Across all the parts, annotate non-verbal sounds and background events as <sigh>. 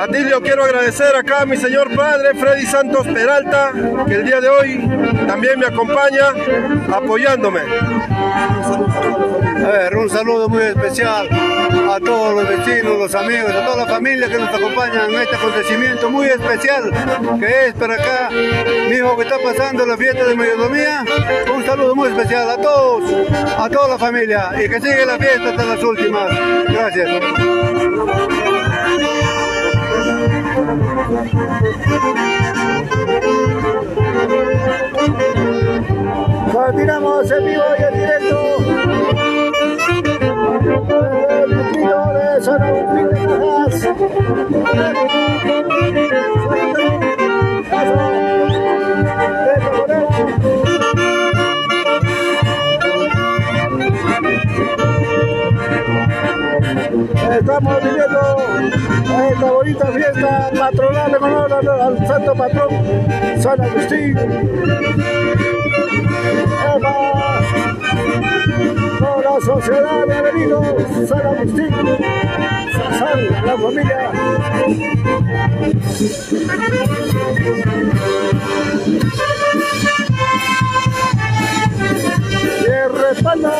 Atilio, quiero agradecer acá a mi señor padre Freddy Santos Peralta, que el día de hoy también me acompaña apoyándome. Ver, un saludo muy especial a todos los vecinos, los amigos, a toda la familia que nos acompañan en este acontecimiento muy especial que es para acá, mi hijo que está pasando la fiesta de mayordomía. Un saludo muy especial a todos, a toda la familia y que siga la fiesta hasta las últimas. Gracias. Continuamos en vivo y en directo. Estamos viviendo esta bonita fiesta patronal en honor al, santo patrón San Agustín. Con sociedad bienvenido San Agustín, San, la familia. Y respalda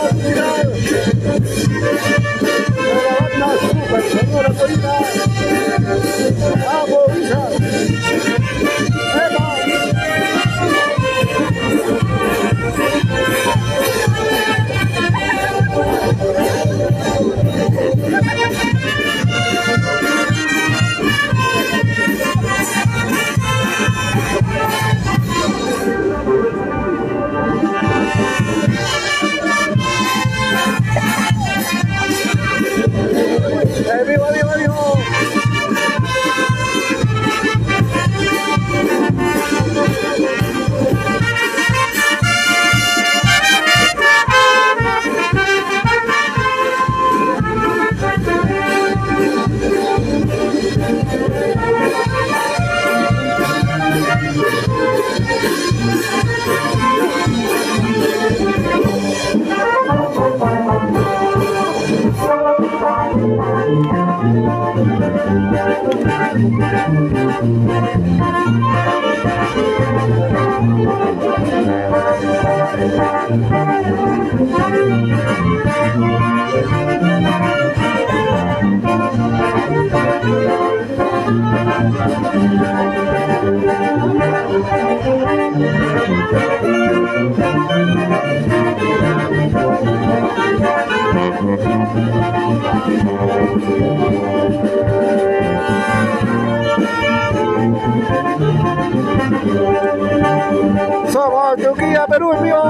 Somos Yuquilla, Perú, el mío.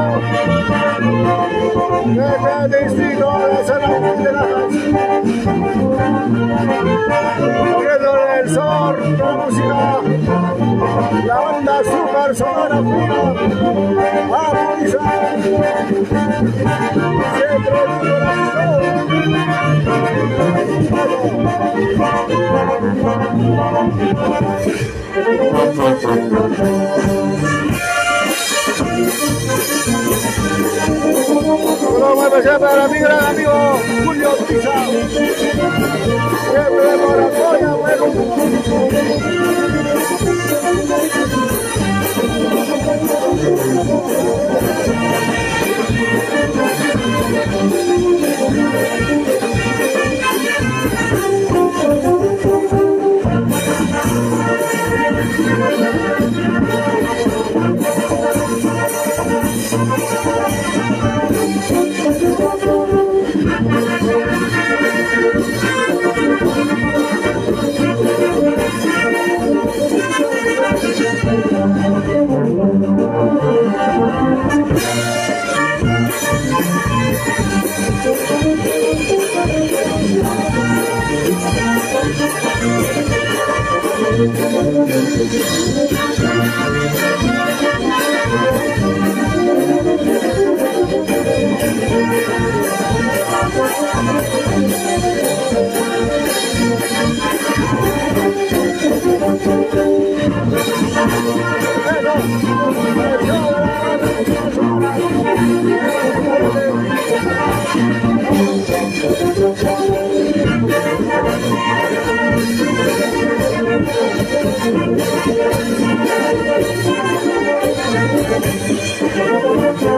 Desde el distrito de San Agustín el sol, la banda super sonora fina. Armonizar. Siempre Broma especial para mi gran amigo Julio Pisa. Siempre por apoyo, ちょっと待って。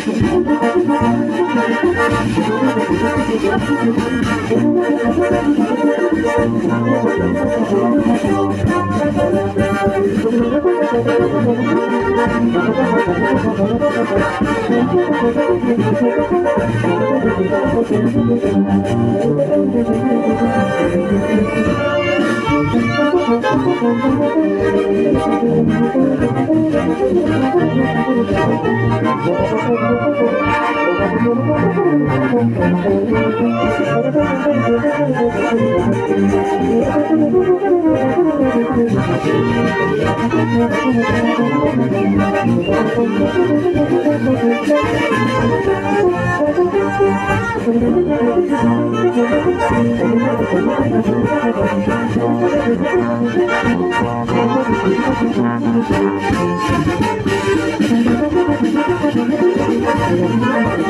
show espectacular de la banda Super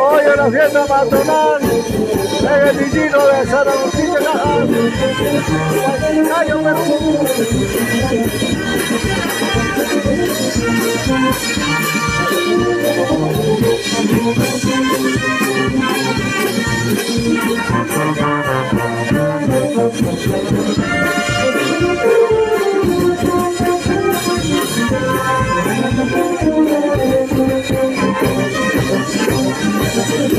Hoy en la fiesta patronal en el distrito de San Agustín de Cajas, Cayo Perú. El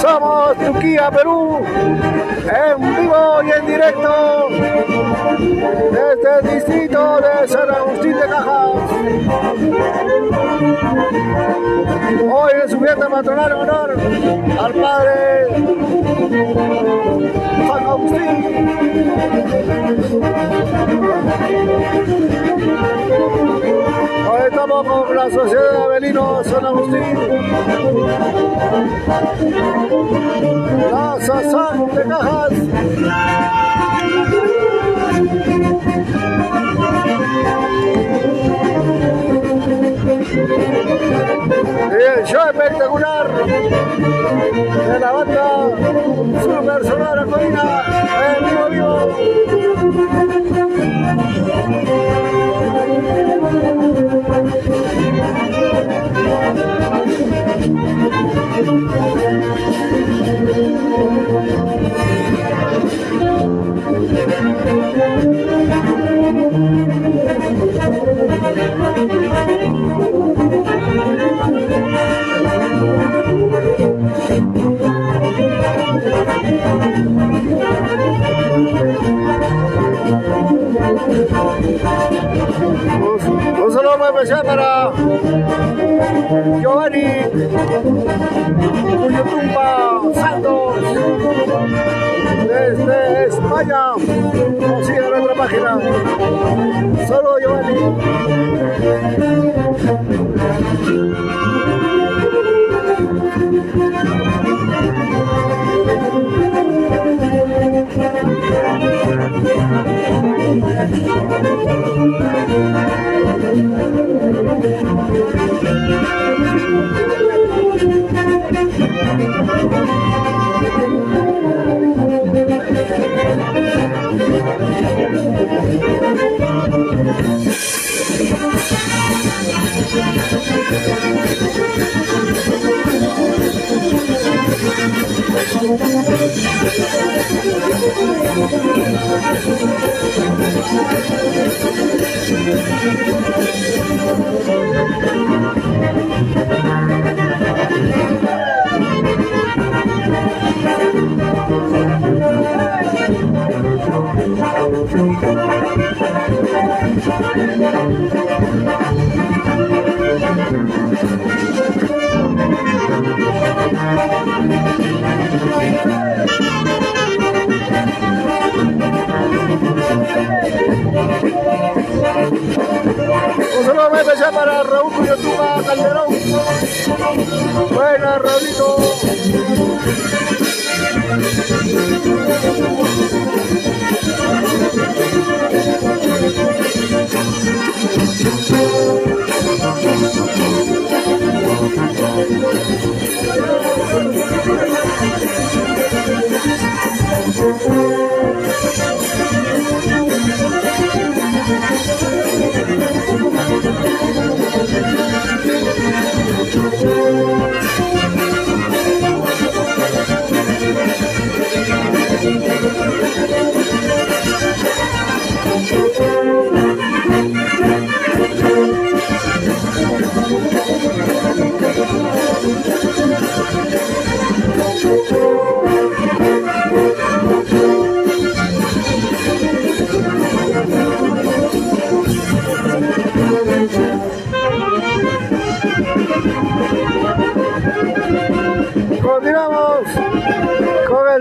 Somos Tuquía, Perú, en vivo y en directo desde el distrito de San Agustín de Cajas. Hoy en su fiesta patronal en honor al padre San Agustín. La Sociedad Avelino San Agustín. La Sazán de Cajas el show espectacular de la banda Super Sonora Colina en vivo vivo. Especial para Giovanni Santos desde España. Nos sigue en nuestra página. Solo Giovanni. Un saludo muy especial para Raúl Cuyotuba Calderón. Buena, Raulito. Continuamos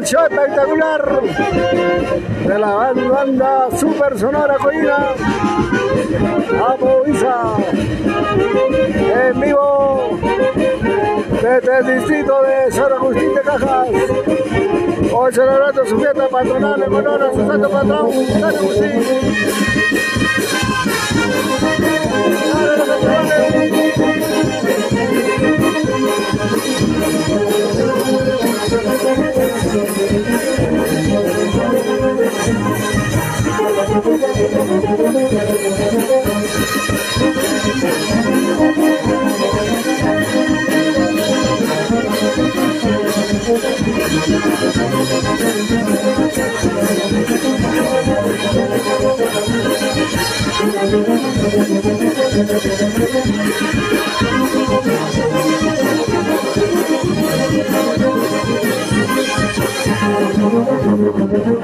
show espectacular de la banda Super Sonora Coina. Isa en vivo desde el distrito de San Agustín de Cajas. Hoy celebrando su fiesta patronal en honor a su santo patrón, San Agustín. Los patrones.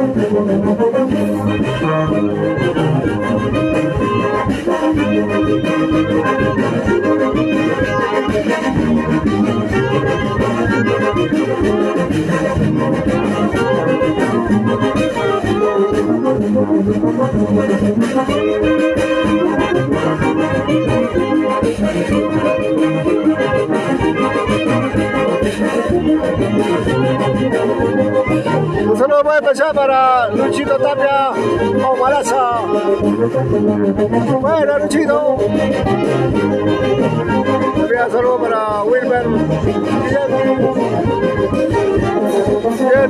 Un saludo muy especial para Luchito Tapia o Malaza. Bueno, Luchito. Un para Guillermo. Y el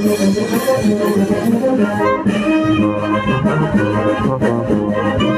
Thank you.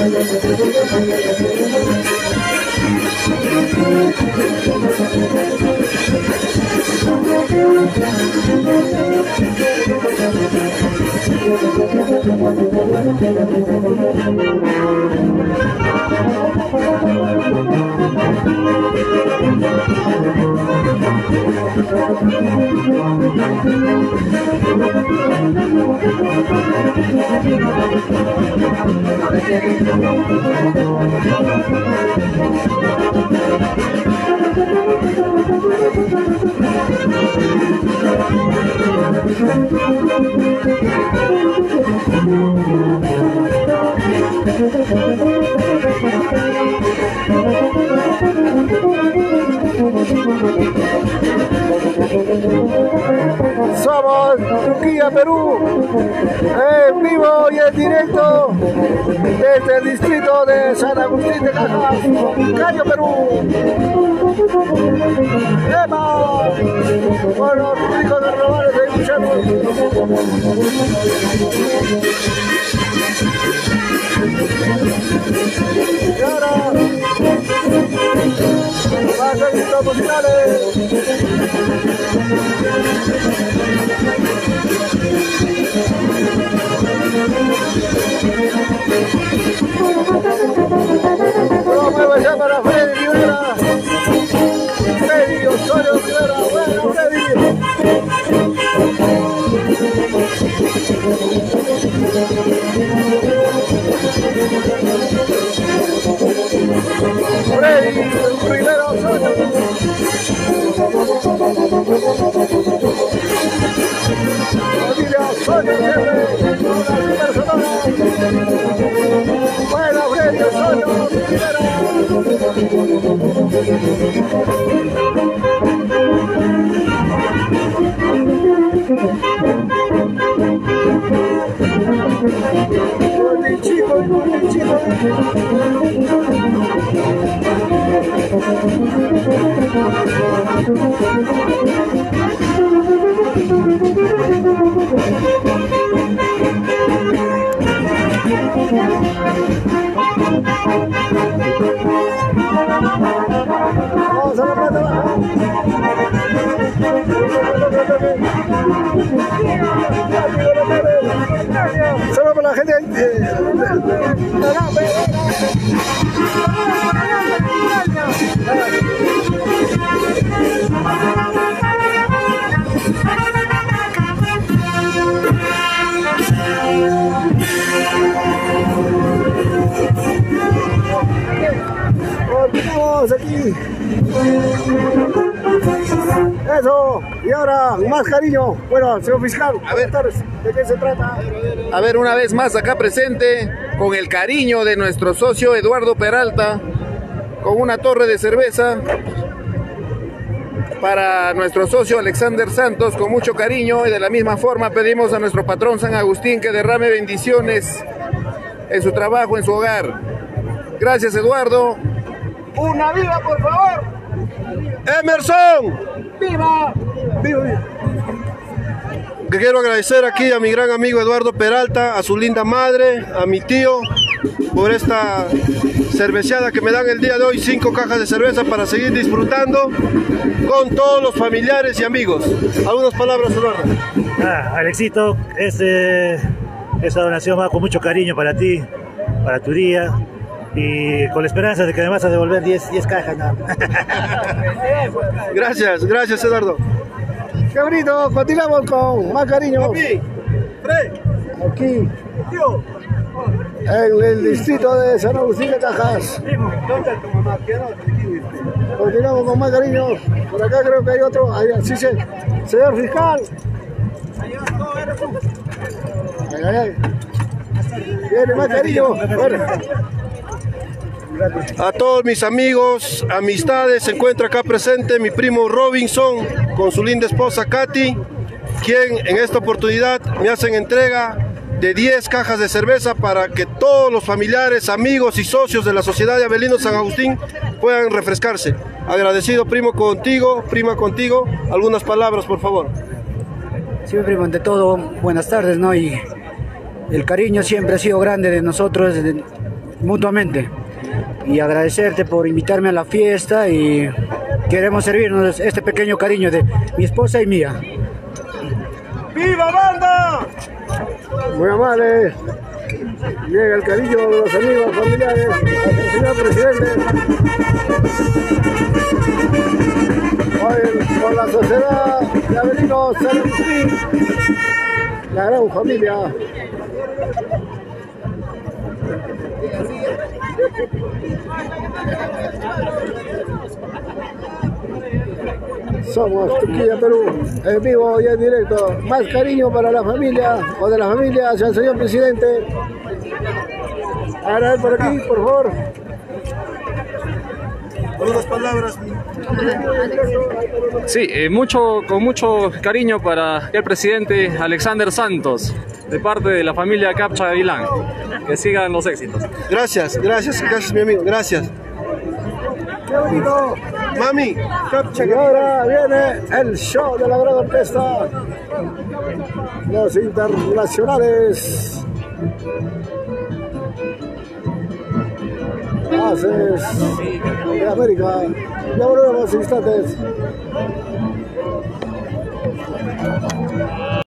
Thank you. Buena, Pamelita. Somos Turquía, Perú, en vivo y en directo desde el distrito de San Agustín de Cajas, Cayo, Perú. ¡Ema! Por los ricos de Robales Guillermo. Y ahora, más musicales. Rivera Osorio. Familia Osorio más cariño. Bueno, señor fiscal, buenas tardes. ¿De qué se trata? A ver, una vez más acá presente, con el cariño de nuestro socio Eduardo Peralta, con una torre de cerveza para nuestro socio Alexander Santos, con mucho cariño, y de la misma forma pedimos a nuestro patrón San Agustín que derrame bendiciones en su trabajo, en su hogar. Gracias, Eduardo. Una viva, por favor. Emerson, Viva. Viva, viva. Quiero agradecer aquí a mi gran amigo Eduardo Peralta, a su linda madre, a mi tío, por esta cerveceada que me dan el día de hoy, cinco cajas de cerveza para seguir disfrutando con todos los familiares y amigos. Algunas palabras, Eduardo. Ah, Alexito, este, esta donación va con mucho cariño para ti, para tu día y con la esperanza de que me vas a devolver 10, 10 cajas. ¿no? <laughs> Gracias, gracias Eduardo. Qué bonito, continuamos con más cariño. Aquí, en el distrito de San Agustín de Cajas. Continuamos con más cariño. Por acá creo que hay otro. Ahí, sí, sí. Señor fiscal. Ay, ay, ay. Viene más cariño. Bueno. A todos mis amigos, amistades, se encuentra acá presente mi primo Robinson con su linda esposa Katy, quien en esta oportunidad me hacen entrega de 10 cajas de cerveza para que todos los familiares, amigos y socios de la Sociedad de Avelino San Agustín puedan refrescarse. Agradecido primo contigo, prima contigo, algunas palabras por favor. Sí, primo, ante todo, buenas tardes, ¿no? Y el cariño siempre ha sido grande de nosotros mutuamente. Y agradecerte por invitarme a la fiesta y queremos servirnos este pequeño cariño de mi esposa y mía. ¡Viva banda! Muy amable. Llega el cariño de los amigos, familiares, al señor presidente. Hoy con la sociedad de Avelino San Agustín, la gran familia. Somos Turquía, Perú, en vivo y en directo. Más cariño para la familia o de la familia hacia el señor presidente. Ahora por aquí, por favor. Algunas palabras. Sí, eh, mucho, con mucho cariño para el presidente Alexander Santos, de parte de la familia Capcha Aguilán. Que sigan los éxitos. Gracias, gracias, gracias mi amigo, gracias. ¡Qué bonito! Mami, Y ahora viene el show de la gran orquesta. Los internacionales haces de América y ahora los.